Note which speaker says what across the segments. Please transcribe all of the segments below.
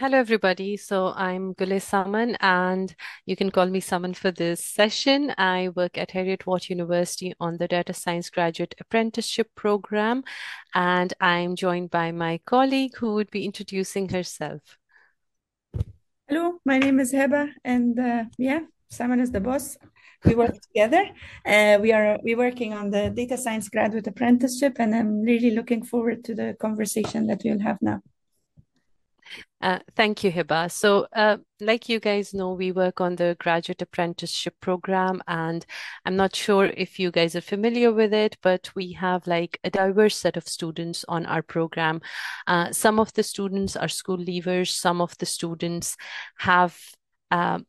Speaker 1: Hello, everybody. So I'm Gule Saman, and you can call me Saman for this session. I work at Heriot-Watt University on the Data Science Graduate Apprenticeship Program, and I'm joined by my colleague who would be introducing herself.
Speaker 2: Hello, my name is Heba, and uh, yeah, Saman is the boss. We work together. Uh, we are we working on the data science graduate apprenticeship, and I'm really looking forward to the conversation that we'll have now.
Speaker 1: Uh, thank you, Heba. So, uh, like you guys know, we work on the graduate apprenticeship program, and I'm not sure if you guys are familiar with it, but we have like a diverse set of students on our program. Uh, some of the students are school leavers, some of the students have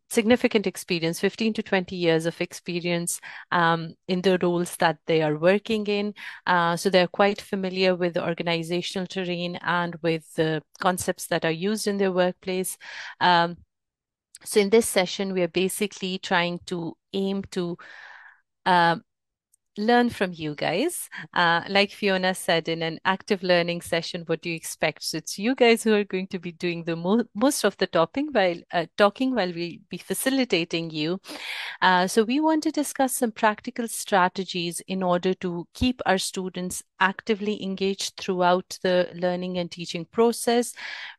Speaker 1: significant experience 15 to 20 years of experience um, in the roles that they are working in. Uh, so they're quite familiar with the organizational terrain and with the concepts that are used in their workplace. Um, so in this session we are basically trying to aim to um, learn from you guys. Uh, like Fiona said in an active learning session, what do you expect? So it's you guys who are going to be doing the mo most of the talking while uh, talking while we be facilitating you. Uh, so we want to discuss some practical strategies in order to keep our students actively engaged throughout the learning and teaching process,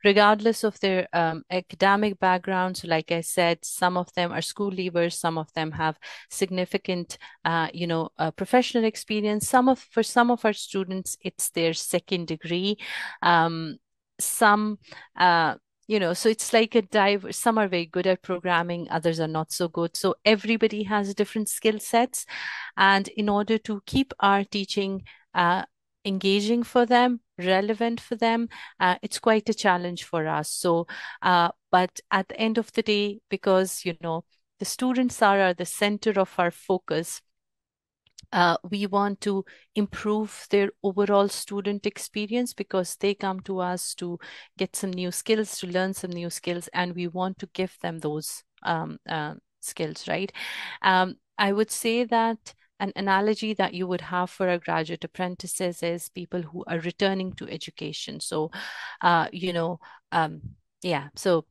Speaker 1: regardless of their um, academic background. So like I said, some of them are school leavers, some of them have significant, uh, you know, uh, professional experience. Some of for some of our students, it's their second degree. Um, some uh, you know so it's like a dive some are very good at programming others are not so good so everybody has different skill sets and in order to keep our teaching uh, engaging for them relevant for them uh, it's quite a challenge for us so uh, but at the end of the day because you know the students are, are the center of our focus uh, we want to improve their overall student experience because they come to us to get some new skills, to learn some new skills, and we want to give them those um, uh, skills, right? Um, I would say that an analogy that you would have for a graduate apprentices is people who are returning to education. So, uh, you know, um, yeah, so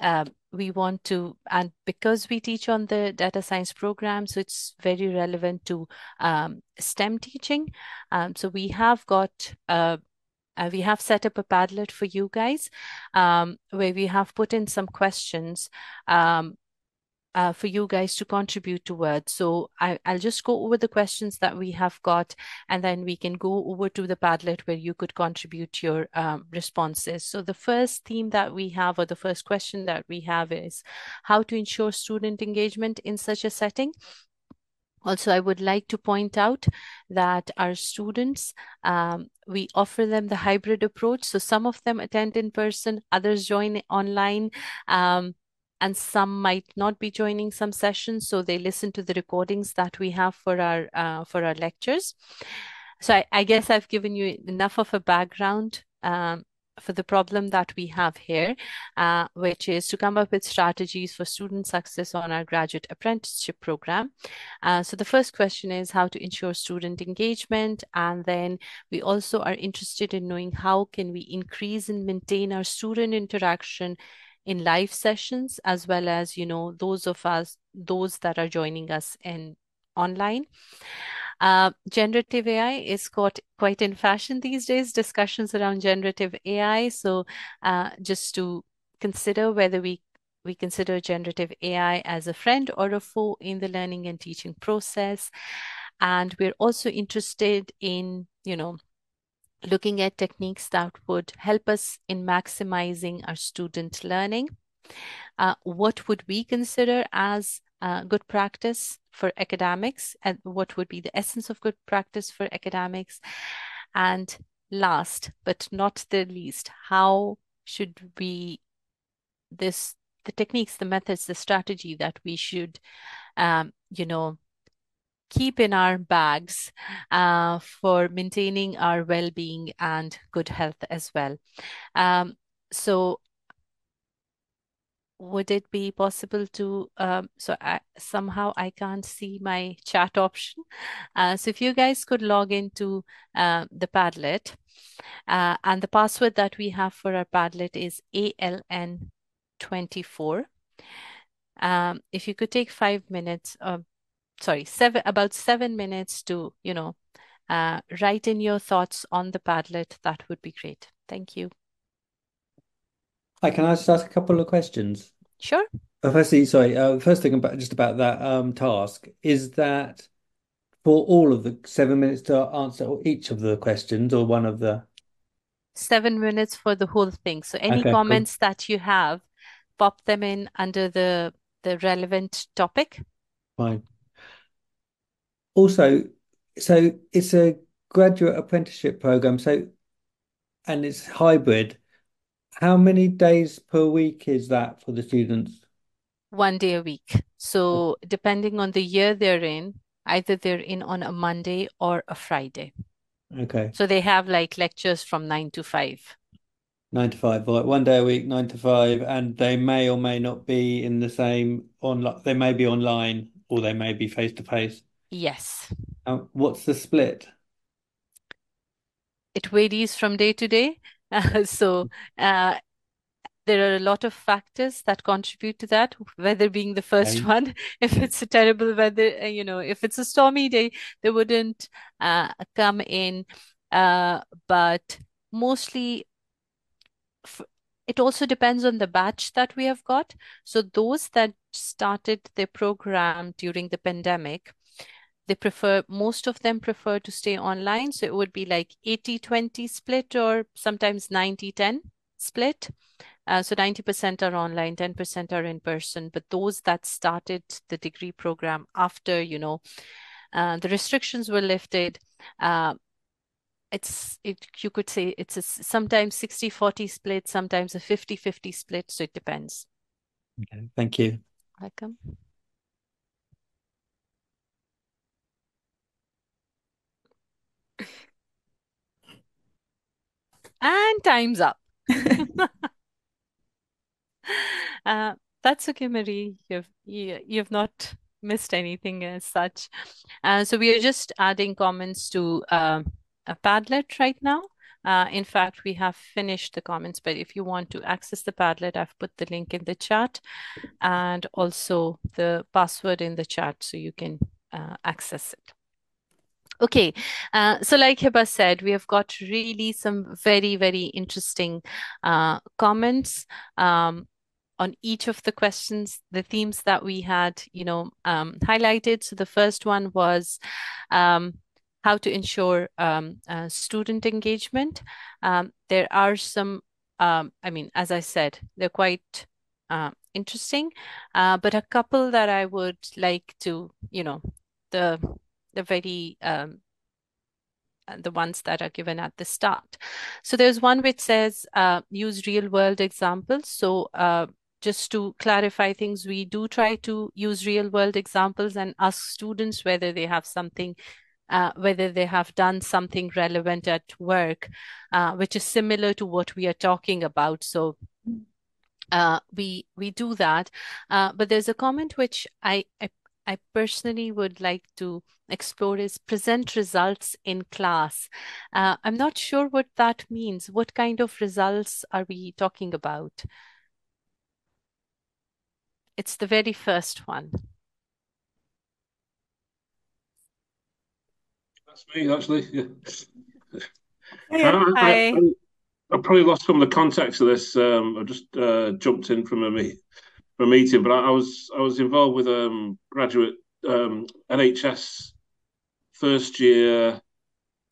Speaker 1: um, we want to, and because we teach on the data science program, so it's very relevant to um, STEM teaching. Um, so we have got uh, uh, we have set up a Padlet for you guys um, where we have put in some questions um, uh, for you guys to contribute towards. So I, will just go over the questions that we have got, and then we can go over to the Padlet where you could contribute your um, responses. So the first theme that we have, or the first question that we have is how to ensure student engagement in such a setting. Also, I would like to point out that our students, um, we offer them the hybrid approach. So some of them attend in person, others join online. Um, and some might not be joining some sessions so they listen to the recordings that we have for our uh, for our lectures so I, I, guess i've given you enough of a background um, for the problem that we have here, uh, which is to come up with strategies for student success on our graduate apprenticeship program. Uh, so the first question is how to ensure student engagement. And then we also are interested in knowing how can we increase and maintain our student interaction in live sessions as well as you know those of us those that are joining us in online uh, generative AI is quite, quite in fashion these days, discussions around generative AI. So uh, just to consider whether we we consider generative AI as a friend or a foe in the learning and teaching process. And we're also interested in, you know, looking at techniques that would help us in maximizing our student learning. Uh, what would we consider as uh, good practice for academics and what would be the essence of good practice for academics? And last but not the least, how should we this the techniques, the methods, the strategy that we should um, you know keep in our bags uh, for maintaining our well-being and good health as well. Um, so would it be possible to um, so I, somehow I can't see my chat option. Uh, so if you guys could log into uh, the Padlet Uh, and the password that we have for our Padlet is ALN24. Um, if you could take five minutes, uh, sorry, seven about seven minutes to, you know, uh, write in your thoughts on the Padlet, that would be great. Thank you.
Speaker 3: Hi, can I just ask a couple of questions?
Speaker 1: Sure.
Speaker 3: Uh, firstly, sorry, uh, first thing about just about that um, task is that for all of the seven minutes to answer each of the questions or one of the
Speaker 1: Seven minutes for the whole thing. So any
Speaker 3: okay, cool.
Speaker 1: comments that you have, pop them in under the the relevant topic.
Speaker 3: Fine. Also, so it's a graduate apprenticeship program, so and it's hybrid. How many days per week is that for the students?
Speaker 1: One day a week. So oh. depending on the year they're in, either they're in on a Monday or a Friday.
Speaker 3: Okay.
Speaker 1: So they have like lectures from nine to five.
Speaker 3: Nine to five, like one day a week, nine to five, and they may or may not be in the same online. They may be online or they may be face to face.
Speaker 1: Yes.
Speaker 3: Um, what's the split?
Speaker 1: It varies from day to day. Uh, so uh, there are a lot of factors that contribute to that, weather being the first
Speaker 3: Okay.
Speaker 1: one. If it's a terrible weather, uh, you know, if it's a stormy day, they wouldn't uh, come in. Uh, but mostly, f it also depends on the batch that we have got. So those that started their program during the pandemic, they prefer, most of them prefer to stay online. So it would be like 80-20 split or sometimes 90-10 split. Uh, so 90% are online, 10% are in person. But those that started the degree program after, you know, uh, the restrictions were lifted, uh, it's it you could say it's a sometimes 60-40 split, sometimes a 50-50 split. So it depends.
Speaker 3: Okay. Thank you.
Speaker 1: Welcome. And time's up. Uh, that's okay, Marie. You've you, you've not missed anything as such. Uh, so we are just adding comments to um, a Padlet right now. Uh, in fact, we have finished the comments, but if you want to access the Padlet, I've put the link in the chat and also the password in the chat so you can uh, access it. Okay, uh, so like Heba said, we have got really some very, very interesting uh, comments um, on each of the questions, the themes that we had, you know, um, highlighted. So the first one was um, how to ensure um, uh, student engagement. Um, there are some, um, I mean, as I said, they're quite uh, interesting, uh, but a couple that I would like to, you know, the the very um, uh, the ones that are given at the start. So there's one which says uh, use real world examples. So uh, just to clarify things, we do try to use real world examples and ask students whether they have something, uh, whether they have done something relevant at work, uh, which is similar to what we are talking about. So uh, we we do that. Uh, but there's a comment which I, I I personally would like to explore is present results in class. Uh, I'm not sure what that means. What kind of results are we talking about? It's the very first one.
Speaker 4: That's me, actually. Yeah.
Speaker 2: Yeah.
Speaker 4: I, I,
Speaker 1: Hi.
Speaker 4: I, I probably lost some of the context of this. Um, I just uh, jumped in from a, me- a meeting, but I, I was I was involved with um, graduate um, NHS first year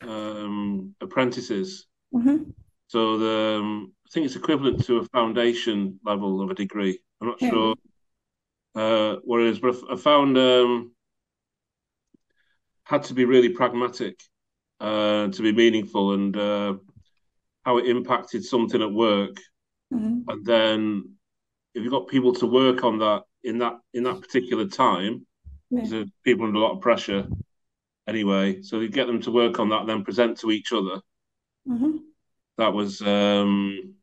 Speaker 4: um, apprentices.
Speaker 2: Mhm.
Speaker 4: So the um, I think it's equivalent to a foundation level of a degree. I'm not
Speaker 2: Yeah.
Speaker 4: sure uh, what it is, but I, I found um, had to be really pragmatic uh, to be meaningful and uh, how it impacted something at work.
Speaker 2: Mhm.
Speaker 4: And then if you've got people to work on that in that in that particular time,
Speaker 2: Yeah.
Speaker 4: there's people under a lot of pressure anyway, so you get them to work on that and then present to each other.
Speaker 2: Mhm.
Speaker 4: That was um,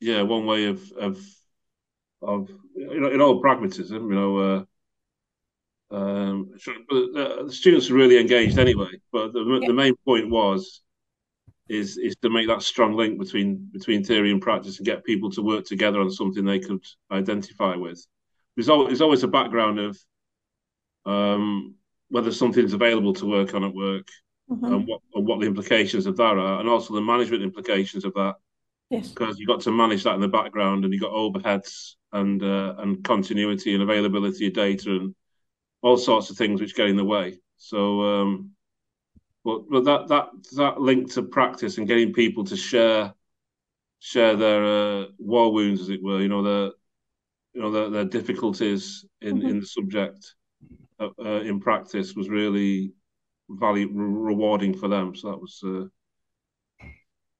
Speaker 4: yeah, one way of of of you know in all pragmatism, you know. Uh, um, the, the students were really engaged anyway. But the,
Speaker 2: Yeah.
Speaker 4: the main point was is is to make that strong link between between theory and practice and get people to work together on something they could identify with. There's always, there's always a background of um, whether something's available to work on at work mm-hmm. and, what, and what the implications of that are, and also the management implications of that.
Speaker 2: Yes.
Speaker 4: Because you've got to manage that in the background, and you've got overheads and uh, and continuity and availability of data and all sorts of things which get in the way. So, um, but but that that that link to practice and getting people to share share their uh, war wounds, as it were, you know, their you know their, their difficulties in mm-hmm. in the subject uh, uh, in practice was really value re- rewarding for them. So that was uh,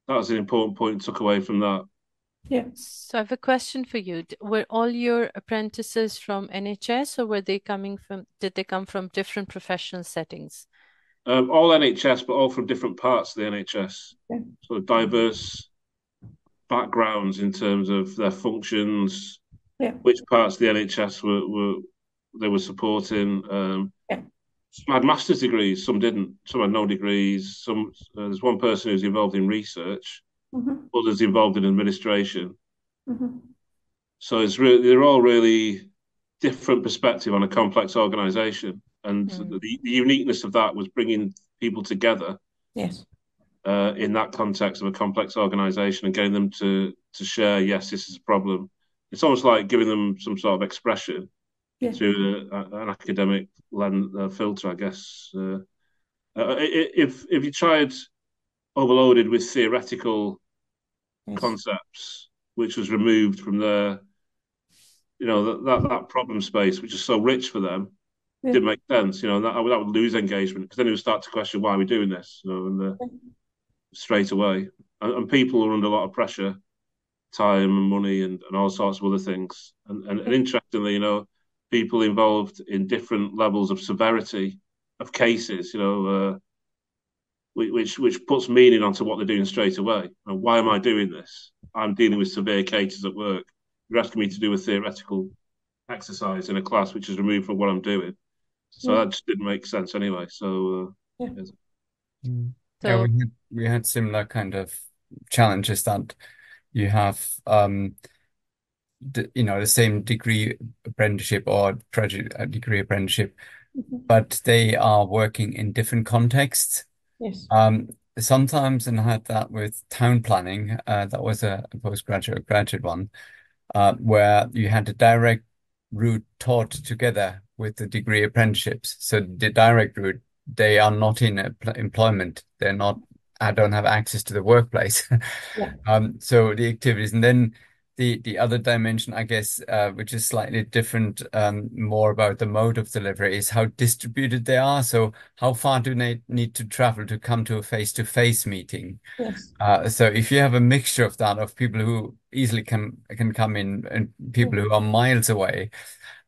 Speaker 4: that was an important point took away from that.
Speaker 2: Yeah.
Speaker 1: So I have a question for you. Were all your apprentices from NHS or were they coming from, did they come from different professional settings?
Speaker 4: Um, all NHS, but all from different parts of the NHS.
Speaker 2: Yeah.
Speaker 4: So diverse backgrounds in terms of their functions,
Speaker 2: yeah.
Speaker 4: which parts of the NHS were, were they were supporting. Um,
Speaker 2: yeah.
Speaker 4: Some had master's degrees, some didn't. Some had no degrees. Some uh, there's one person who's involved in research,
Speaker 2: mm-hmm.
Speaker 4: others involved in administration.
Speaker 2: Mm-hmm.
Speaker 4: So it's really they're all really different perspective on a complex organisation, and mm. the, the uniqueness of that was bringing people together.
Speaker 2: Yes.
Speaker 4: Uh, in that context of a complex organisation and getting them to to share, yes, this is a problem. It's almost like giving them some sort of expression
Speaker 2: yeah.
Speaker 4: through a, an academic lens, uh, filter, I guess. Uh, uh if if you tried overloaded with theoretical yes. concepts, which was removed from their, you know, that, that, that problem space, which is so rich for them, yeah. didn't make sense. You know, that, that would lose engagement because then it would start to question why are we doing this, you know, and the, straight away. And, and, people are under a lot of pressure, time and money and, and all sorts of other things. And, and, and interestingly, you know, people involved in different levels of severity of cases, you know, uh, which which puts meaning onto what they're doing straight away. And why am I doing this? I'm dealing with severe cases at work. You're asking me to do a theoretical exercise in a class which is removed from what I'm doing. So yeah. that just didn't make sense anyway. So, uh, yeah.
Speaker 5: Mm. So, yeah, we had, we had similar kind of challenges that you have um, the, you know the same degree apprenticeship or degree apprenticeship,
Speaker 2: mm-hmm.
Speaker 5: but they are working in different contexts.
Speaker 2: Yes.
Speaker 5: Um, sometimes, and I had that with town planning. Uh, that was a, a postgraduate graduate one, uh, where you had a direct route taught together with the degree apprenticeships. So the direct route, they are not in employment. They're not. I don't have access to the workplace.
Speaker 2: yeah.
Speaker 5: um, so the activities, and then the the other dimension, I guess, uh, which is slightly different, um, more about the mode of delivery, is how distributed they are. So, how far do they need to travel to come to a face-to-face meeting?
Speaker 2: Yes.
Speaker 5: Uh, so, if you have a mixture of that, of people who easily can can come in and people who are miles away,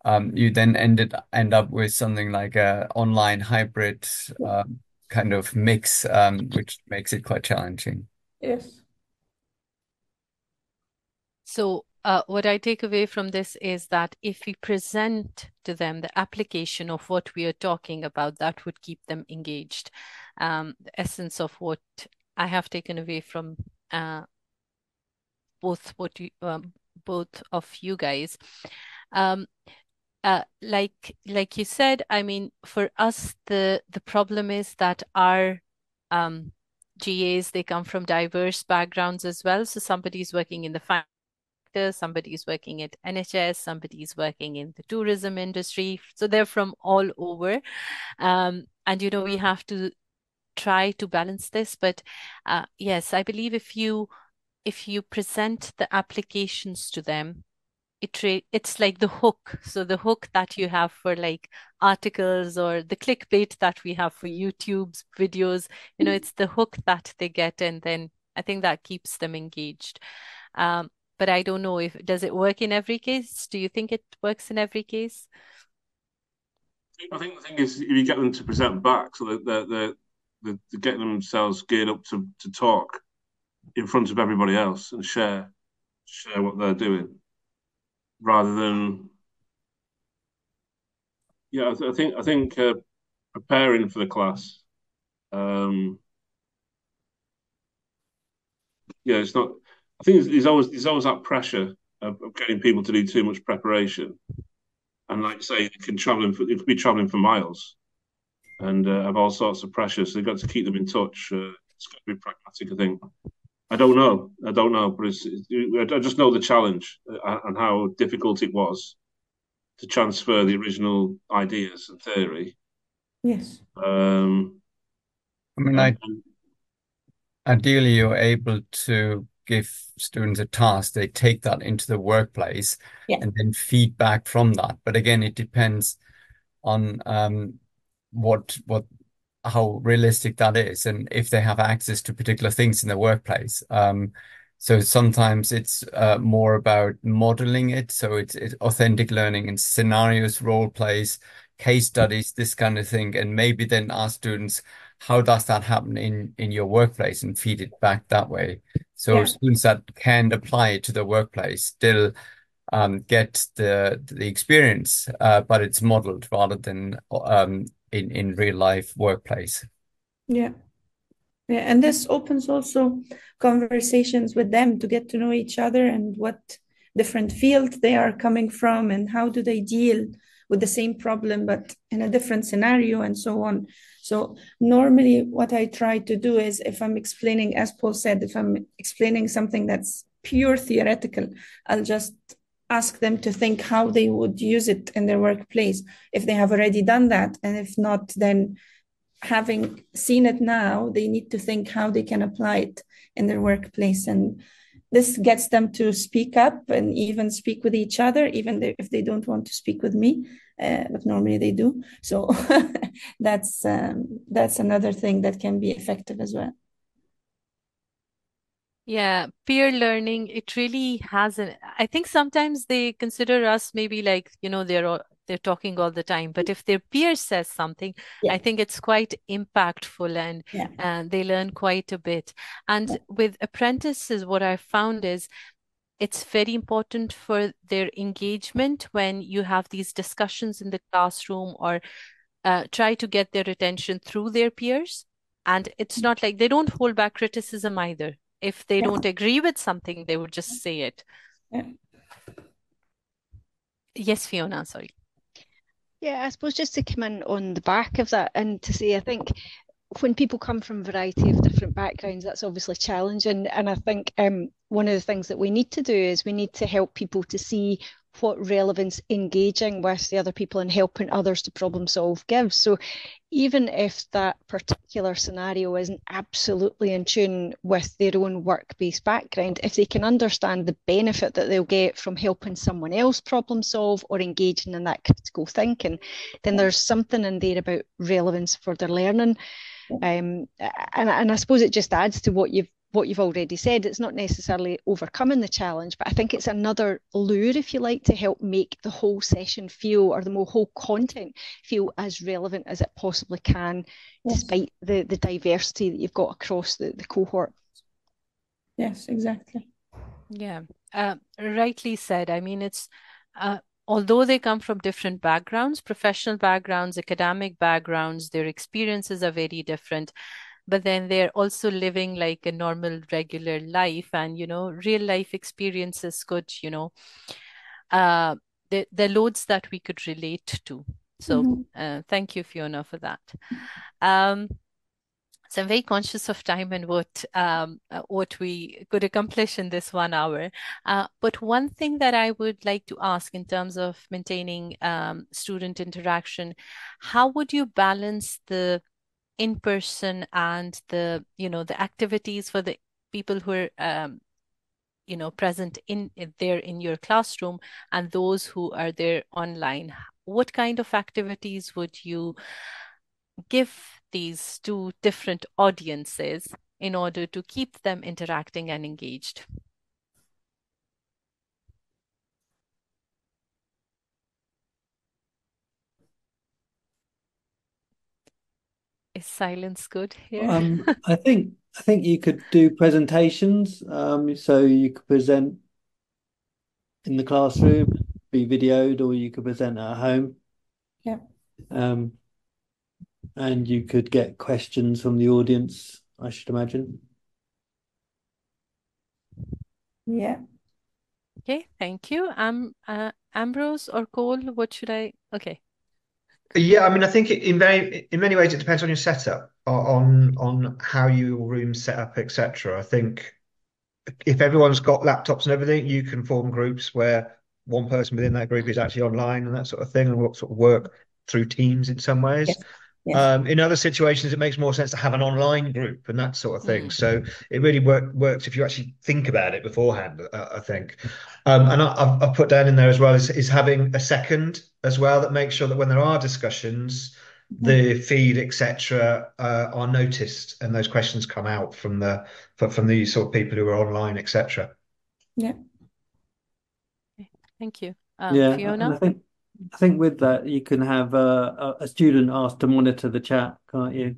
Speaker 5: um, you then ended end up with something like a online hybrid uh, kind of mix, um, which makes it quite challenging.
Speaker 2: Yes.
Speaker 1: So uh, what I take away from this is that if we present to them the application of what we are talking about, that would keep them engaged. Um, the essence of what I have taken away from uh, both what you, um, both of you guys. Um, uh, like like you said, I mean, for us, the the problem is that our um, GAs they come from diverse backgrounds as well. So somebody's working in the factor, somebody's working at NHS, somebody's working in the tourism industry. So they're from all over. Um, and, you know, we have to try to balance this. But uh, yes, I believe if you if you present the applications to them, it it's like the hook. So the hook that you have for like articles or the clickbait that we have for YouTube's videos, you know, it's the hook that they get, and then I think that keeps them engaged. Um, but I don't know if does it work in every case? Do you think it works in every case?
Speaker 4: I think the thing is, if you get them to present back, so that they're, they're, they're, getting themselves geared up to, to talk in front of everybody else and share share what they're doing, rather than yeah. I, th- I think I think uh, preparing for the class um, yeah, it's not. I think there's always there's always that pressure of, of getting people to do too much preparation, and like say, you can travel for, you could be traveling for miles, and uh, have all sorts of pressure. So they've got to keep them in touch. Uh, it's got to be pragmatic, I think. I don't know. I don't know, but it's, I just know the challenge uh, and how difficult it was to transfer the original ideas and theory.
Speaker 2: Yes.
Speaker 4: Um,
Speaker 5: I mean, I, ideally, you're able to give students a task, they take that into the workplace
Speaker 2: Yeah.
Speaker 5: and then feedback from that. But again, it depends on um, what what how realistic that is and if they have access to particular things in the workplace. Um, so sometimes it's uh, more about modeling it. So it's, it's authentic learning and scenarios, role plays, case studies, this kind of thing. And maybe then ask students, how does that happen in, in your workplace and feed it back that way. So
Speaker 2: Yeah.
Speaker 5: students that can apply it to the workplace still um, get the the experience, uh, but it's modeled rather than um, in in real life workplace.
Speaker 2: Yeah. Yeah, and this opens also conversations with them to get to know each other and what different field they are coming from and how do they deal with the same problem but in a different scenario and so on. So normally what I try to do is if I'm explaining, as Paul said, if I'm explaining something that's pure theoretical, I'll just ask them to think how they would use it in their workplace if they have already done that. And if not, then having seen it now, they need to think how they can apply it in their workplace. And this gets them to speak up and even speak with each other, even if they don't want to speak with me, uh, but normally they do. So that's um, that's another thing that can be effective as well.
Speaker 1: Yeah, peer learning, it really has an, I think sometimes they consider us maybe like, you know, they're all, they're talking all the time, but if their peer says something,
Speaker 2: Yeah.
Speaker 1: I think it's quite impactful and
Speaker 2: Yeah.
Speaker 1: and they learn quite a bit. And with apprentices, what I found is it's very important for their engagement when you have these discussions in the classroom or uh, try to get their attention through their peers. And it's not like they don't hold back criticism either. If they
Speaker 2: Yeah.
Speaker 1: don't agree with something, they would just say it.
Speaker 2: Yeah.
Speaker 1: Yes, Fiona, sorry.
Speaker 6: Yeah, I suppose just to come in on the back of that and to say, I think when people come from a variety of different backgrounds, that's obviously challenging. And I think um, one of the things that we need to do is we need to help people to see what relevance engaging with the other people and helping others to problem solve gives. So even if that particular scenario isn't absolutely in tune with their own work-based background, if they can understand the benefit that they'll get from helping someone else problem solve or engaging in that critical thinking, then there's something in there about relevance for their learning. Um, and, and I suppose it just adds to what you've what you've already said. It's not necessarily overcoming the challenge, but I think it's another lure, if you like, to help make the whole session feel or the whole content feel as relevant as it possibly can,
Speaker 2: Yes.
Speaker 6: despite the, the diversity that you've got across the, the cohort.
Speaker 2: Yes, exactly.
Speaker 1: Yeah, uh, rightly said. I mean, it's uh, although they come from different backgrounds, professional backgrounds, academic backgrounds, their experiences are very different. But then they're also living like a normal, regular life, and you know, real life experiences could, you know, uh, the the loads that we could relate to. So,
Speaker 2: Mhm.
Speaker 1: uh, thank you, Fiona, for that. Um, so I'm very conscious of time and what um, uh, what we could accomplish in this one hour. Uh, but one thing that I would like to ask in terms of maintaining um, student interaction, how would you balance the in-person and the, you know, the activities for the people who are um, you know, present in there in your classroom and those who are there online? What kind of activities would you give these two different audiences in order to keep them interacting and engaged? Is silence good here?
Speaker 3: Um, I think I think you could do presentations. Um, so you could present in the classroom, be videoed, or you could present at home.
Speaker 2: Yeah.
Speaker 3: Um, and you could get questions from the audience, I should imagine.
Speaker 2: Yeah.
Speaker 1: Okay, thank you. Um, uh, Ambrose or Cole, what should I? Okay.
Speaker 7: Yeah, I mean, I think in very in many ways it depends on your setup, on on how your room's set up, etc. I think if everyone's got laptops and everything, you can form groups where one person within that group is actually online and that sort of thing, and what sort of work through Teams in some ways.
Speaker 2: Yes. Yes.
Speaker 7: Um, in other situations, it makes more sense to have an online group and that sort of thing.
Speaker 1: Mm.
Speaker 7: So it really work, works if you actually think about it beforehand, uh, I think. Um, and I, I've, I've put down in there as well is, is having a second as well that makes sure that when there are discussions, the feed, etc., uh, are noticed and those questions come out from the from the sort of people who are online, etc.
Speaker 2: Yeah.
Speaker 1: Thank you. Um,
Speaker 3: Yeah,
Speaker 1: Fiona?
Speaker 3: Think I think with that you can have uh, a, a student asked to monitor the chat, can't you?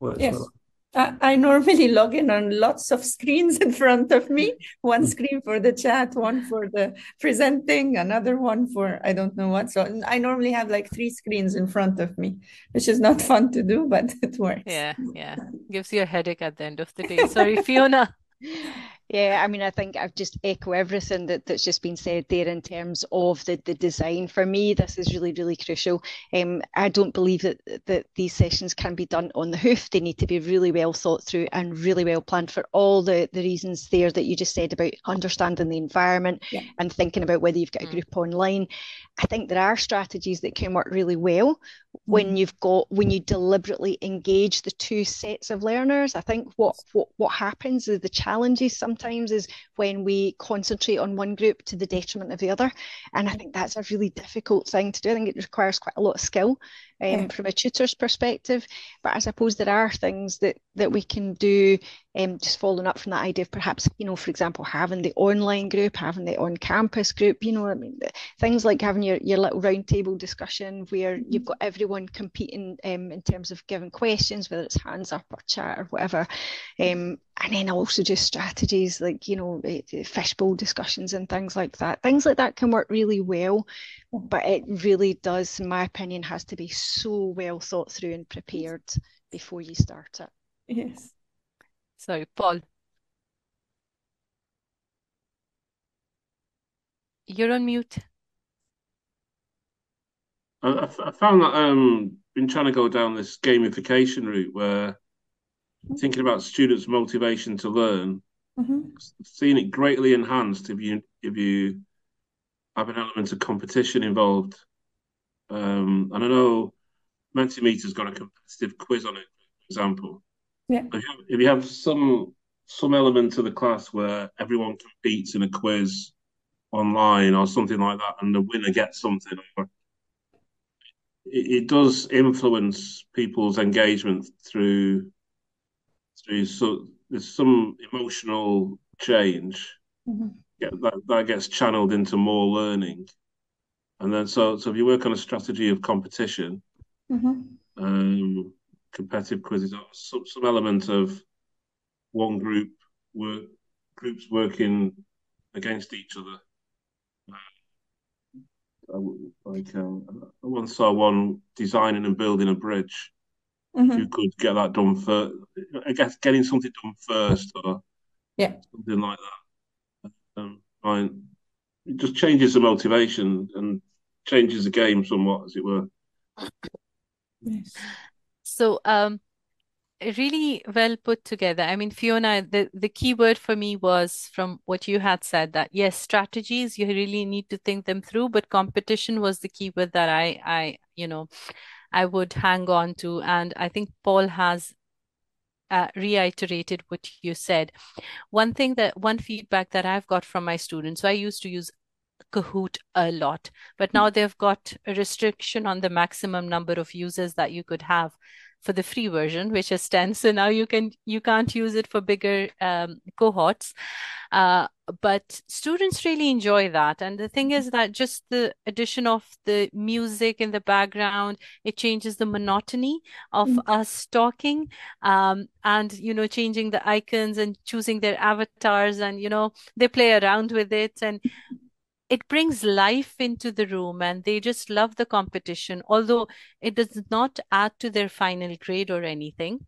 Speaker 3: Works
Speaker 2: Yes.
Speaker 3: well.
Speaker 2: I, I normally log in on lots of screens in front of me. One screen for the chat, one for the presenting, another one for I don't know what. So I normally have like three screens in front of me, which is not fun to do, but it works.
Speaker 1: Yeah, yeah. Gives you a headache at the end of the day. Sorry, Fiona.
Speaker 6: Yeah, I mean, I think I've just echo everything that, that's just been said there in terms of the, the design. For me, this is really, really crucial. Um, I don't believe that that these sessions can be done on the hoof. They need to be really well thought through and really well planned for all the, the reasons there that you just said about understanding the environment
Speaker 2: Yeah.
Speaker 6: and thinking about whether you've got a
Speaker 1: Mm.
Speaker 6: group online. I think there are strategies that can work really well when
Speaker 2: Mhm.
Speaker 6: you've got when you deliberately engage the two sets of learners. I think what what what happens is the challenges sometimes is when we concentrate on one group to the detriment of the other, and I think that's a really difficult thing to do. I think it requires quite a lot of skill um,
Speaker 2: Yeah.
Speaker 6: from a tutor's perspective, but I suppose there are things that that we can do. Um, just following up from that idea of perhaps, you know, for example, having the online group, having the on-campus group, you know, I mean, the, things like having your, your little roundtable discussion where you've got everyone competing um, in terms of giving questions, whether it's hands up or chat or whatever. Um, and then also just strategies like, you know, eh, eh, fishbowl discussions and things like that. Things like that can work really well, but it really does, in my opinion, has to be so well thought through and prepared before you start it.
Speaker 2: Yes.
Speaker 1: Sorry, Paul. You're on mute.
Speaker 4: I found that um been trying to go down this gamification route where thinking about students' motivation to learn,
Speaker 2: Mhm.
Speaker 4: seeing it greatly enhanced if you if you have an element of competition involved. Um, and I know Mentimeter's got a competitive quiz on it, for example.
Speaker 2: Yeah.
Speaker 4: If you have, if you have some some element to the class where everyone competes in a quiz online or something like that, and the winner gets something, it, it does influence people's engagement through through so there's some emotional change
Speaker 2: Mhm.
Speaker 4: yeah, that that gets channeled into more learning, and then so so if you work on a strategy of competition,
Speaker 2: Mhm.
Speaker 4: um, competitive quizzes, or some some element of one group work groups working against each other. Uh, like um, I once saw one designing and building a bridge.
Speaker 2: Mhm.
Speaker 4: you could get that done first, I guess getting something done first, or
Speaker 2: Yeah.
Speaker 4: something like that. Um, fine. It just changes the motivation and changes the game somewhat, as it were.
Speaker 2: Yes.
Speaker 1: So, um, really well put together. I mean, Fiona, the, the key word for me was from what you had said that yes, strategies, you really need to think them through, but competition was the key word that I, I, you know, I would hang on to. And I think Paul has uh, reiterated what you said. One thing that, one feedback that I've got from my students, so I used to use Kahoot a lot, but now they've got a restriction on the maximum number of users that you could have for the free version, which is 10. So now you can you can't use it for bigger um, cohorts. Uh, but students really enjoy that. And the thing is that just the addition of the music in the background, it changes the monotony of
Speaker 2: Mm.
Speaker 1: us talking. Um, and you know, changing the icons and choosing their avatars, and you know, they play around with it and it brings life into the room and they just love the competition, although it does not add to their final grade or anything.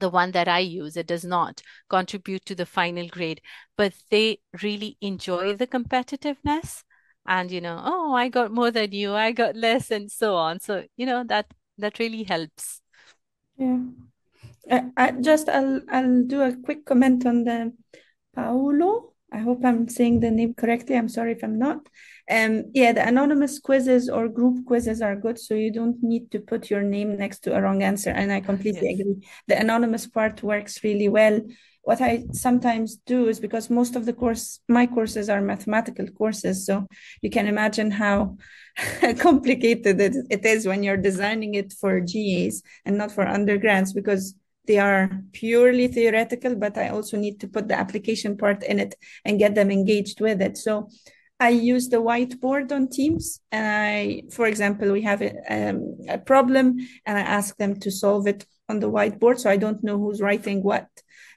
Speaker 1: the one that I use, it does not contribute to the final grade, but they really enjoy the competitiveness and you know, oh, I got more than you, I got less, and so on. So, you know, that that really helps.
Speaker 2: Yeah. I, I just I'll I'll do a quick comment on the Paolo. I hope I'm saying the name correctly. I'm sorry if I'm not. Um, yeah, the anonymous quizzes or group quizzes are good, so you don't need to put your name next to a wrong answer. And I completely
Speaker 1: Yes.
Speaker 2: agree. The anonymous part works really well. What I sometimes do is because most of the course, my courses are mathematical courses, so you can imagine how complicated it, it is when you're designing it for GAs and not for undergrads because they are purely theoretical, but I also need to put the application part in it and get them engaged with it. So I use the whiteboard on Teams, and I, for example, we have a, um, a problem, and I ask them to solve it on the whiteboard, so I don't know who's writing what,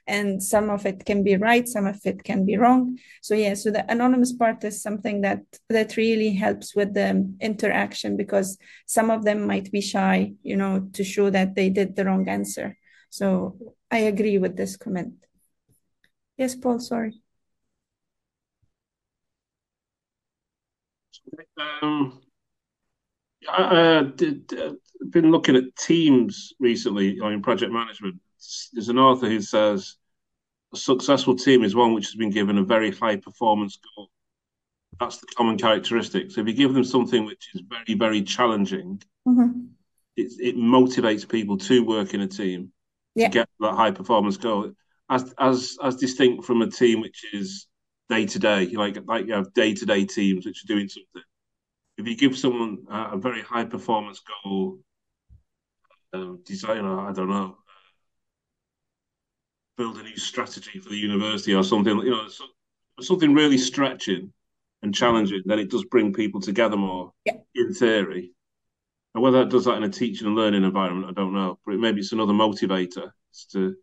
Speaker 2: and some of it can be right, some of it can be wrong. So yeah, so the anonymous part is something that that really helps with the interaction because some of them might be shy, you know, to show that they did the wrong answer. So I agree with this comment. Yes, Paul, sorry.
Speaker 4: Um, I did, uh, been looking at teams recently in project management. There's an author who says a successful team is one which has been given a very high performance goal. That's the common characteristic. So if you give them something which is very, very challenging,
Speaker 2: Mhm.
Speaker 4: it, it motivates people to work in a team
Speaker 2: Yeah.
Speaker 4: to get that high performance goal, as as as distinct from a team which is day to day, like like you have day to day teams which are doing something. If you give someone a, a very high performance goal, um, designer, I don't know, build a new strategy for the university or something, you know, so, something really stretching and challenging, then it does bring people together more
Speaker 2: Yeah.
Speaker 4: in theory. And whether that does that in a teaching and learning environment, I don't know. But maybe it's another motivator is to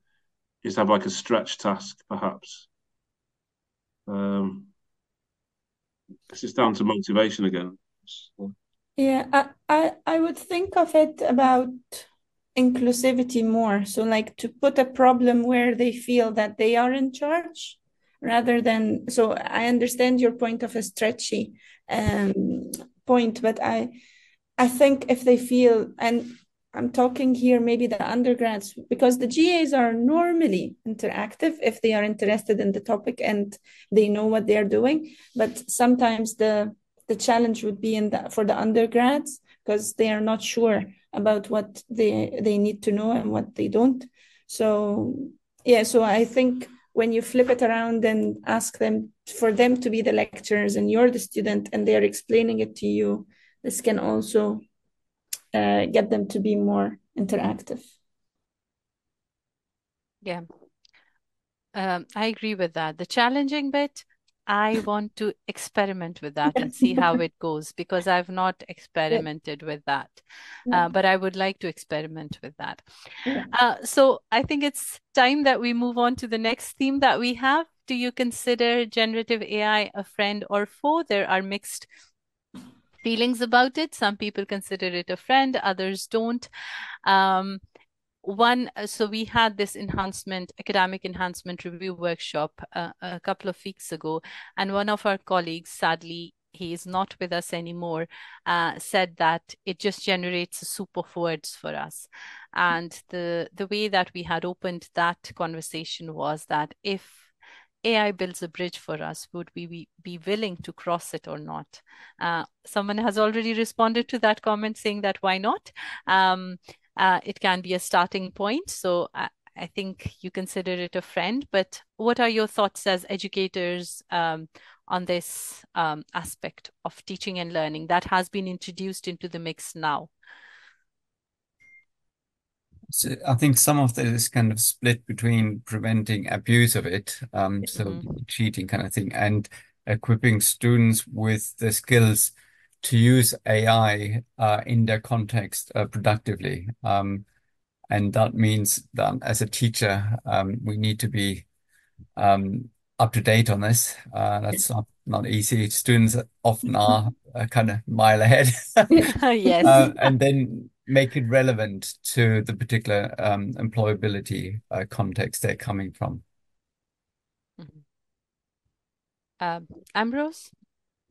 Speaker 4: is to have like a stretch task, perhaps. Um, it's just down to motivation again.
Speaker 2: Yeah, I, I I would think of it about inclusivity more. So like to put a problem where they feel that they are in charge rather than so I understand your point of a stretchy um point, but I I think if they feel and I'm talking here maybe the undergrads because the GAs are normally interactive if they are interested in the topic and they know what they're doing, but sometimes the the challenge would be in the for the undergrads because they are not sure about what they they need to know and what they don't. So yeah, so I think when you flip it around and ask them for them to be the lecturers and you're the student and they're explaining it to you, this can also uh, get them to be more interactive.
Speaker 1: Yeah. Um, I agree with that. The challenging bit, I want to experiment with that and see how it goes because I've not experimented with that. Uh, but I would like to experiment with that. Uh, so I think it's time that we move on to the next theme that we have. Do you consider generative AI a friend or foe? There are mixed feelings about it. Some people consider it a friend, others don't. Um, one, uh, so we had this enhancement, academic enhancement review workshop uh, a couple of weeks ago, and one of our colleagues, sadly, he is not with us anymore, uh, said that it just generates a soup of words for us. And the the way that we had opened that conversation was that if AI builds a bridge for us, would we be, willing to cross it or not? Uh, someone has already responded to that comment saying that why not? Um, uh, it can be a starting point. So I, I think you consider it a friend, but what are your thoughts as educators um, on this um, aspect of teaching and learning that has been introduced into the mix now?
Speaker 5: So I think some of it is kind of split between preventing abuse of it, um, so
Speaker 1: Mhm.
Speaker 5: cheating kind of thing, and equipping students with the skills to use AI uh, in their context uh, productively. Um, and that means that as a teacher, um, we need to be um, up to date on this. Uh, that's not, not easy. Students often are uh, kind of mile ahead.
Speaker 1: Yes.
Speaker 5: Uh, and then make it relevant to the particular um, employability uh, context they're coming from.
Speaker 1: Mm-hmm. Um, Ambrose?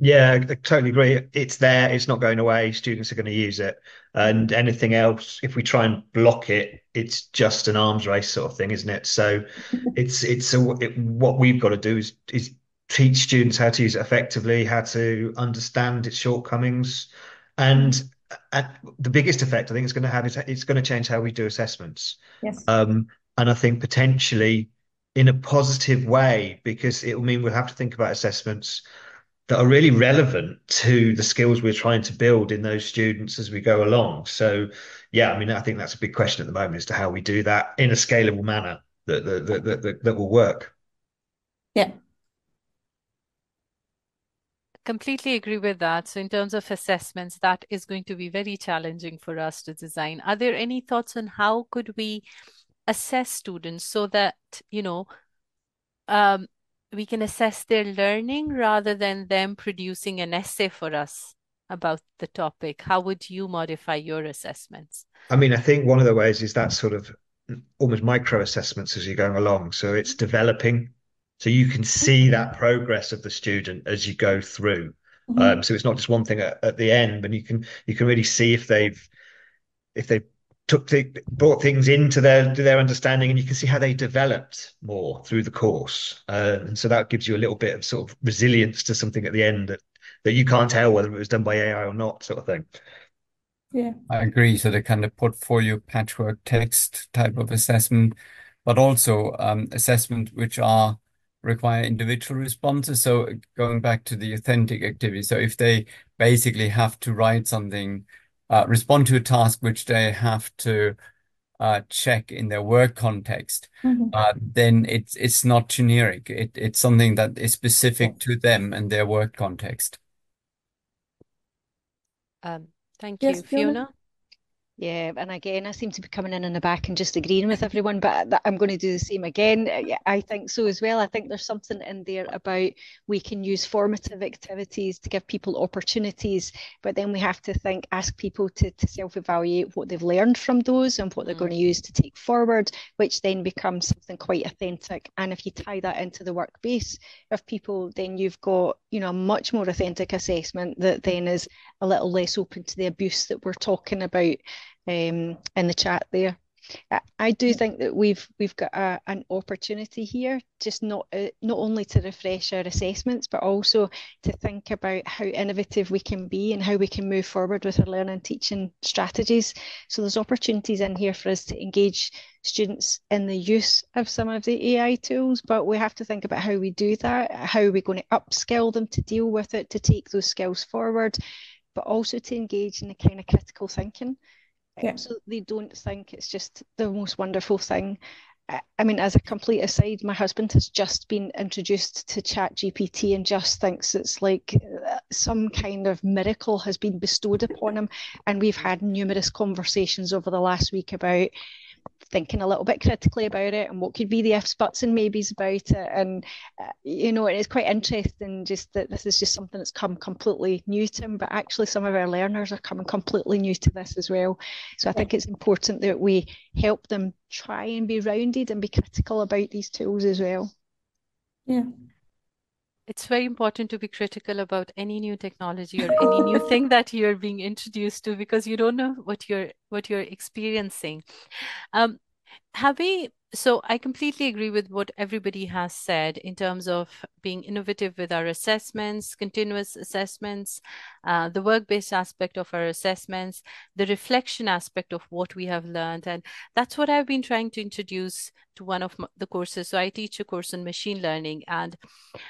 Speaker 7: Yeah, I totally agree. It's there, it's not going away. Students are going to use it. And anything else, if we try and block it, it's just an arms race sort of thing, isn't it? So it's it's a, it, what we've got to do is is teach students how to use it effectively, how to understand its shortcomings, and and the biggest effect I think it's going to have is it's going to change how we do assessments.
Speaker 2: Yes.
Speaker 7: Um, and I think potentially in a positive way because it will mean we'll have to think about assessments that are really relevant to the skills we're trying to build in those students as we go along. So, yeah, I mean, I think that's a big question at the moment as to how we do that in a scalable manner that that that that, that will work.
Speaker 2: Yeah.
Speaker 1: Completely agree with that. So, in terms of assessments, that is going to be very challenging for us to design. Are there any thoughts on how could we assess students so that, you know, um, we can assess their learning rather than them producing an essay for us about the topic. How would you modify your assessments?
Speaker 7: I mean, I think one of the ways is that sort of almost micro assessments as you're going along. So it's developing. So you can see that progress of the student as you go through.
Speaker 2: Mm-hmm.
Speaker 7: Um, so it's not just one thing at, at the end, but you can you can really see if they've if they've took the, brought things into their their understanding, and you can see how they developed more through the course. Uh, and so that gives you a little bit of sort of resilience to something at the end that that you can't tell whether it was done by AI or not, sort of thing.
Speaker 2: Yeah,
Speaker 5: I agree. So the kind of portfolio patchwork text type of assessment, but also um, assessment which are require individual responses. So going back to the authentic activity. So if they basically have to write something uh, respond to a task which they have to uh, check in their work context,
Speaker 2: mm-hmm.
Speaker 5: uh, then it's it's not generic. It, it's something that is specific to them and their work context.
Speaker 1: Um, thank
Speaker 2: Yes,
Speaker 1: you,
Speaker 2: Fiona?
Speaker 1: Fiona.
Speaker 6: Yeah, and again, I seem to be coming in in the back and just agreeing with everyone, but I'm going to do the same again. Uh, I think so as well. I think there's something in there about we can use formative activities to give people opportunities, but then we have to think, ask people to, to self-evaluate what they've learned from those and what they're
Speaker 1: Mm.
Speaker 6: going to use to take forward, which then becomes something quite authentic. And if you tie that into the work base of people, then you've got, you know, a much more authentic assessment that then is a little less open to the abuse that we're talking about um, in the chat there. I, do think that we've we've got a, an opportunity here, just not uh, not only to refresh our assessments, but also to think about how innovative we can be and how we can move forward with our learning teaching strategies. So there's opportunities in here for us to engage students in the use of some of the AI tools, but we have to think about how we do that, how we're we going to upskill them to deal with it, to take those skills forward, but also to engage in the kind of critical thinking
Speaker 2: Yeah.
Speaker 6: so they don't think it's just the most wonderful thing. I- mean, as a complete aside, my husband has just been introduced to Chat GPT and just thinks it's like uh, some kind of miracle has been bestowed upon him. And we've had numerous conversations over the last week about thinking a little bit critically about it and what could be the ifs, buts, and maybes about it. And, uh, you know, it's quite interesting just that this is just something that's come completely new to him, but actually some of our learners are coming completely new to this as well. So I think it's important that we help them try and be rounded and be critical about these tools as well.
Speaker 2: yeah,
Speaker 1: It's very important to be critical about any new technology or any new thing that you're being introduced to because you don't know what you're what you're experiencing. Um, have we, so I completely agree with what everybody has said in terms of being innovative with our assessments, continuous assessments, uh, the work-based aspect of our assessments, the reflection aspect of what we have learned. And that's what I've been trying to introduce to one of the courses. So I teach a course on machine learning and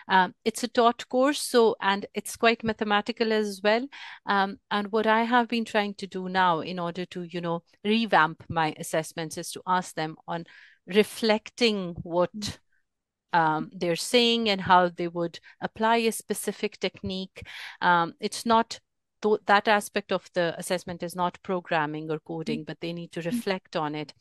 Speaker 1: um, it's a taught course, so and it's quite mathematical as well. Um, and what I have been trying to do now in order to, you know, revamp my assessments is to ask them on reflecting what um, they're saying and how they would apply a specific technique. Um, it's not th- that aspect of the assessment is not programming or coding, but they need to reflect on it.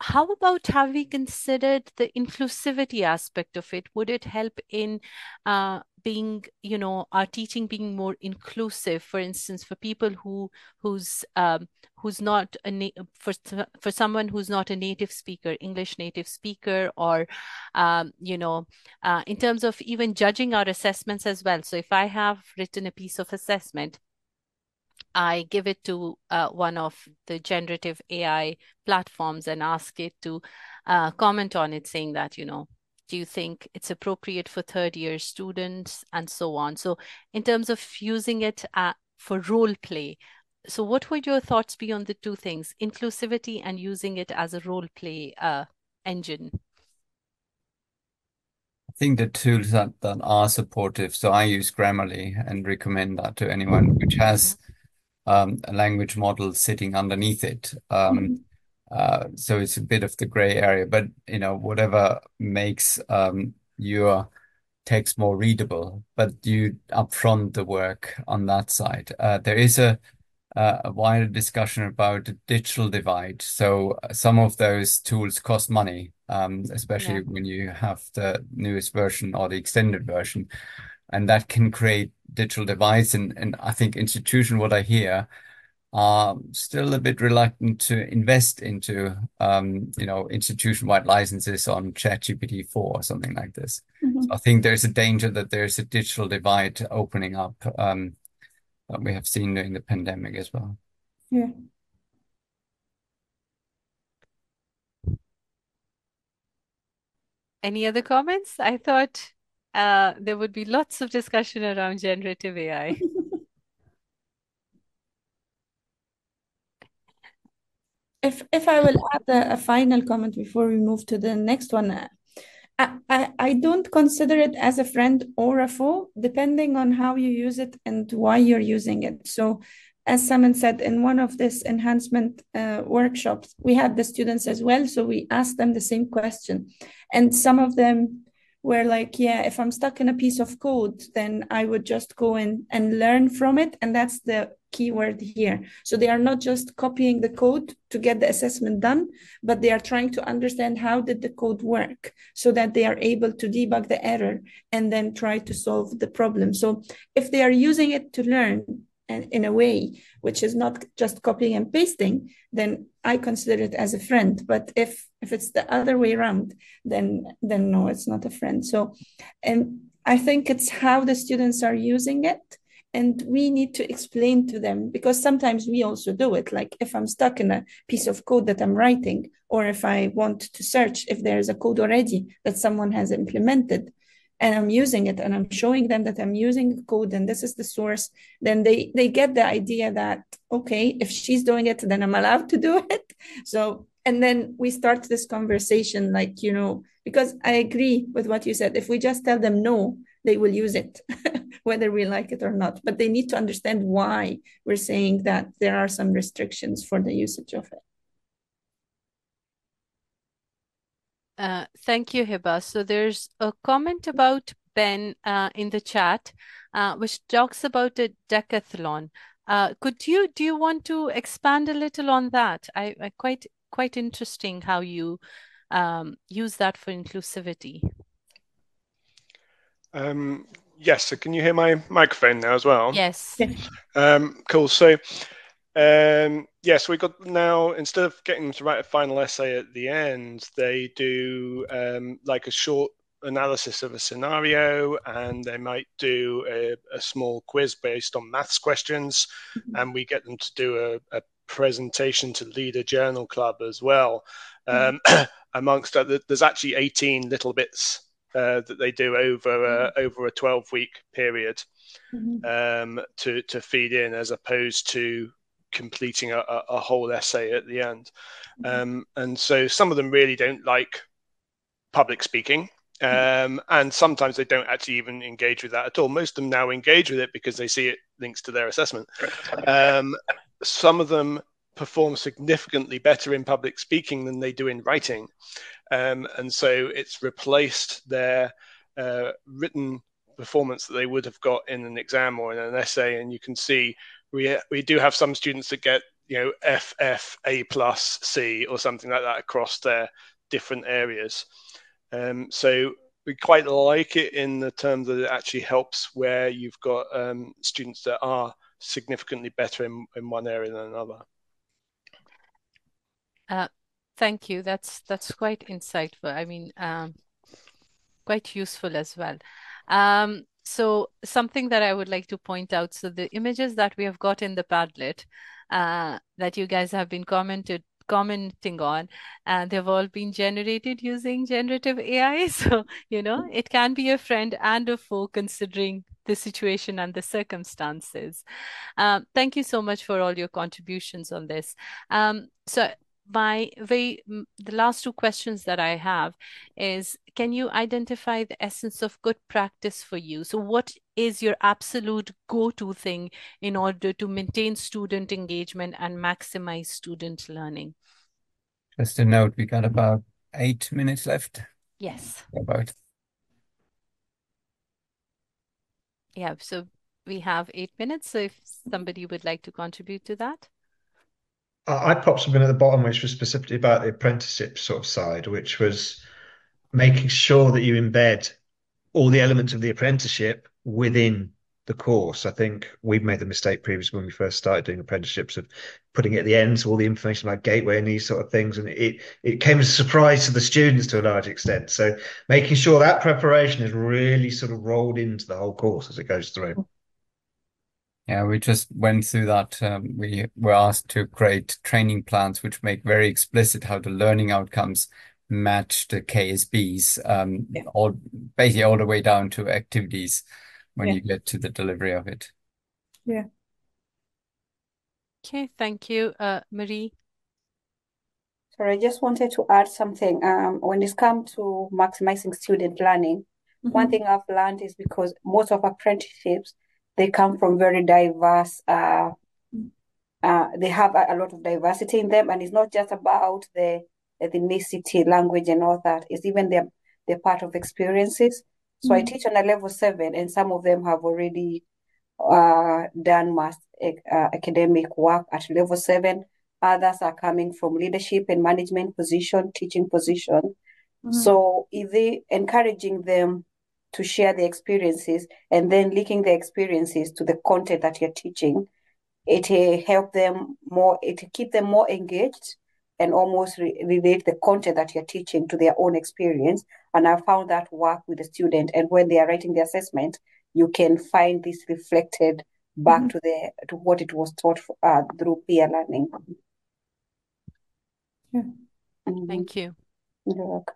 Speaker 1: How about have we considered the inclusivity aspect of it? Would it help in uh, being, you know, our teaching being more inclusive, for instance, for people who who's um, who's not a na- for for someone who's not a native speaker, English native speaker, or um, you know, uh, in terms of even judging our assessments as well. So if I have written a piece of assessment, I give it to uh, one of the generative AI platforms and ask it to uh, comment on it, saying that, you know, do you think it's appropriate for third year students and so on? So, in terms of using it uh, for role play, so what would your thoughts be on the two things, inclusivity and using it as a role play uh, engine?
Speaker 5: I think the tools that, that are supportive. So I use Grammarly and recommend that to anyone which has um, a language model sitting underneath it. Um, mm-hmm. Uh, so it's a bit of the gray area, but you know whatever makes um, your text more readable, but you upfront the work on that side. Uh, there is a a wider discussion about the digital divide. So uh, some of those tools cost money, um, especially yeah. when you have the newest version or the extended version, and that can create digital divides. And, and I think institution, what I hear, are still a bit reluctant to invest into, um, you know, institution-wide licenses on ChatGPT 4 or something like this. Mm-hmm. So I think there's a danger that there's a digital divide opening up um, that we have seen during the pandemic as well.
Speaker 2: Yeah.
Speaker 1: Any other comments? I thought uh, there would be lots of discussion around generative AI.
Speaker 2: if if I will add a, a, final comment before we move to the next one, I, I, I don't consider it as a friend or a foe, depending on how you use it and why you're using it. So, as Simon said in one of this enhancement uh, workshops, we had the students as well. So we asked them the same question, and some of them where like yeah if i'm stuck in a piece of code then i would just go in and learn from it and that's the key word here. So they are not just copying the code to get the assessment done but they are trying to understand how did the code work so that they are able to debug the error and then try to solve the problem. So if they are using it to learn and in a way which is not just copying and pasting then i consider it as a friend. But if if it's the other way around then then no it's not a friend. So and i think it's how the students are using it and we need to explain to them because sometimes we also do it like if i'm stuck in a piece of code that i'm writing or if i want to search if there's a code already that someone has implemented and I'm using it and I'm showing them that I'm using code and this is the source, then they they get the idea that okay, if she's doing it, then I'm allowed to do it. So and then we start this conversation like you know because I agree with what you said. If we just tell them no, they will use it, whether we like it or not. But they need to understand why we're saying that there are some restrictions for the usage of it.
Speaker 1: Uh, thank you, Heba. So there's a comment about Ben uh, in the chat, uh, which talks about a decathlon. Uh, could you do you want to expand a little on that? I, I quite quite interesting how you um, use that for inclusivity.
Speaker 8: Um, yes. So can you hear my microphone now as well?
Speaker 1: Yes.
Speaker 8: Um, cool. So um, yes, we got now instead of getting to write a final essay at the end, they do um, like a short analysis of a scenario, and they might do a, a small quiz based on maths questions, mm-hmm. and we get them to do a, a, presentation to lead a journal club as well. Um, mm-hmm. amongst other, there's actually 18 little bits uh, that they do over uh, over a 12 week period mm-hmm. um, to to feed in, as opposed to completing a, a, whole essay at the end. Mm-hmm. Um, and so some of them really don't like public speaking. Um, and sometimes they don't actually even engage with that at all. Most of them now engage with it because they see it links to their assessment. Um, some of them perform significantly better in public speaking than they do in writing. Um, and so it's replaced their uh, written performance that they would have got in an exam or in an essay. And you can see we we do have some students that get you know F F A plus C or something like that across their different areas. Um, so we quite like it in the term that it actually helps where you've got um, students that are significantly better in, in one area than another.
Speaker 1: Uh, thank you. That's that's quite insightful. I mean, um, quite useful as well. Um, so something that I would like to point out. So the images that we have got in the Padlet uh, that you guys have been commented commenting on and they've all been generated using generative AI so you know it can be a friend and a foe considering the situation and the circumstances um, thank you so much for all your contributions on this um, so my very the last two questions that I have is can you identify the essence of good practice for you? So what is your absolute go-to thing in order to maintain student engagement and maximize student learning?
Speaker 5: Just a note, we got about eight minutes left.
Speaker 1: Yes.
Speaker 5: About.
Speaker 1: Yeah, so we have eight minutes. So if somebody would like to contribute to that.
Speaker 7: I popped something at the bottom, which was specifically about the apprenticeship sort of side, which was making sure that you embed all the elements of the apprenticeship within the course. I think we've made the mistake previously when we first started doing apprenticeships of putting it at the end, so all the information about gateway and these sort of things, and it it came as a surprise to the students to a large extent. So making sure that preparation is really sort of rolled into the whole course as it goes through.
Speaker 5: Yeah, we just went through that. Um, we were asked to create training plans which make very explicit how the learning outcomes match the KSBs, um, yeah. all basically all the way down to activities when yeah. you get to the delivery of it.
Speaker 2: Yeah.
Speaker 1: Okay, thank you, uh, Marie.
Speaker 9: Sorry, I just wanted to add something. Um, when it comes to maximizing student learning, mm -hmm. one thing I've learned is because most of apprenticeships they come from very diverse uh, uh, they have a, a, lot of diversity in them. And it's not just about the ethnicity language and all that. It's even their their part of experiences. So mm-hmm. i teach on a level seven and some of them have already uh, done mass uh, academic work at level seven. Others are coming from leadership and management position teaching position. Mm-hmm. so if they encouraging them to share the experiences and then linking the experiences to the content that you're teaching it uh, help them more it keep them more engaged and almost re- relate the content that you're teaching to their own experience and i found that work with the student and when they are writing the assessment you can find this reflected back mm-hmm. to the to what it was taught uh, through peer learning
Speaker 1: yeah. Mm-hmm. thank you
Speaker 9: you're welcome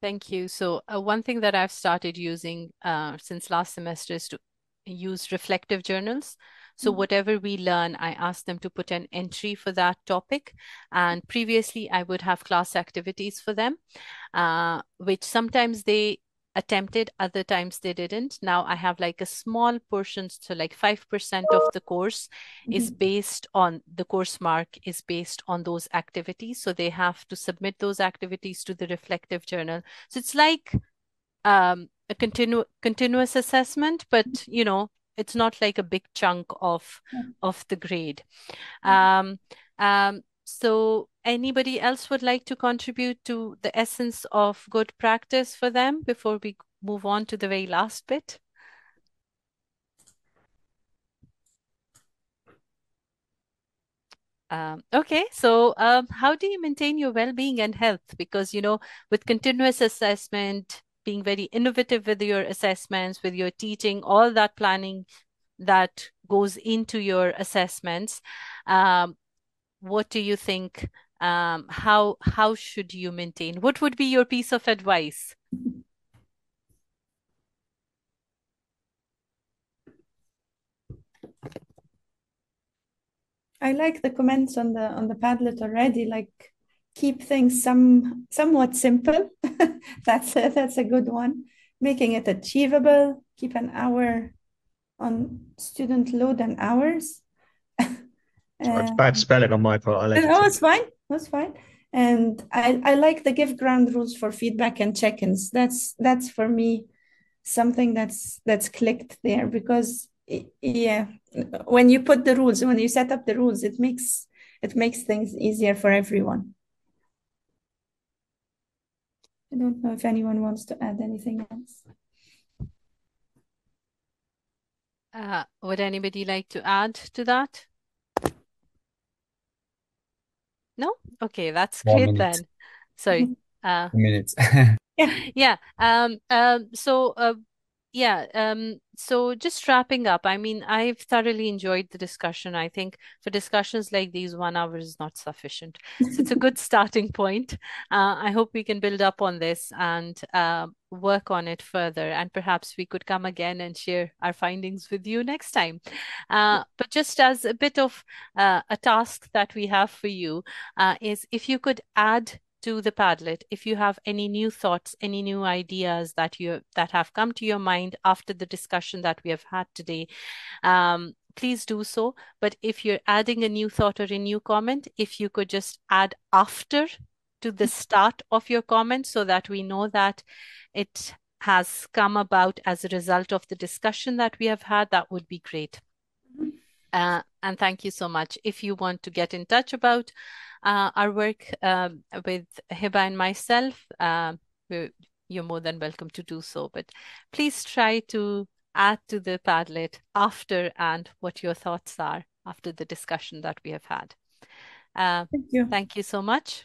Speaker 1: Thank you. So uh, one thing that I've started using uh, since last semester is to use reflective journals. So mm-hmm. whatever we learn, I ask them to put an entry for that topic. And previously, I would have class activities for them, uh, which sometimes they attempted other times they didn't. Now i have like a small portion so like 5% of the course mm-hmm. is based on the course mark is based on those activities. So they have to submit those activities to the reflective journal. So it's like um, a continu- continuous assessment but you know it's not like a big chunk of mm-hmm. of the grade. Um, um, so anybody else would like to contribute to the essence of good practice for them before we move on to the very last bit? Um, okay, so um, how do you maintain your well-being and health? Because, you know, with continuous assessment, being very innovative with your assessments, with your teaching, all that planning that goes into your assessments, um, what do you think um, how how should you maintain what would be your piece of advice
Speaker 2: I like the comments on the on the Padlet already. Like keep things some somewhat simple. that's a, that's a good one. Making it achievable. Keep an hour on student load and hours.
Speaker 7: It's bad spelling on my part. I
Speaker 2: like no, it's fine. That's fine. And I, I like the give ground rules for feedback and check-ins. That's that's for me something that's that's clicked there because yeah, when you put the rules, when you set up the rules, it makes it makes things easier for everyone. I don't know if anyone wants to add anything else.
Speaker 1: Uh, would anybody like to add to that? No? Okay, that's great then. Sorry. Uh,
Speaker 5: minutes.
Speaker 1: yeah. Um, um, so, uh, yeah, um, so just wrapping up, I mean, I've thoroughly enjoyed the discussion. I think for discussions like these, one hour is not sufficient. So it's a good starting point. Uh, I hope we can build up on this and uh, work on it further. And perhaps we could come again and share our findings with you next time. Uh, but just as a bit of uh, a task that we have for you uh, is if you could add to the Padlet if you have any new thoughts, any new ideas that you that have come to your mind after the discussion that we have had today. Um, please do so. But if you're adding a new thought or a new comment, if you could just add after to the start of your comment so that we know that it has come about as a result of the discussion that we have had, that would be great. Uh, and thank you so much. If you want to get in touch about uh, our work um, with Heba and myself, uh, you're more than welcome to do so. But please try to add to the Padlet after and what your thoughts are after the discussion that we have had. Uh,
Speaker 2: thank you.
Speaker 1: Thank you so much.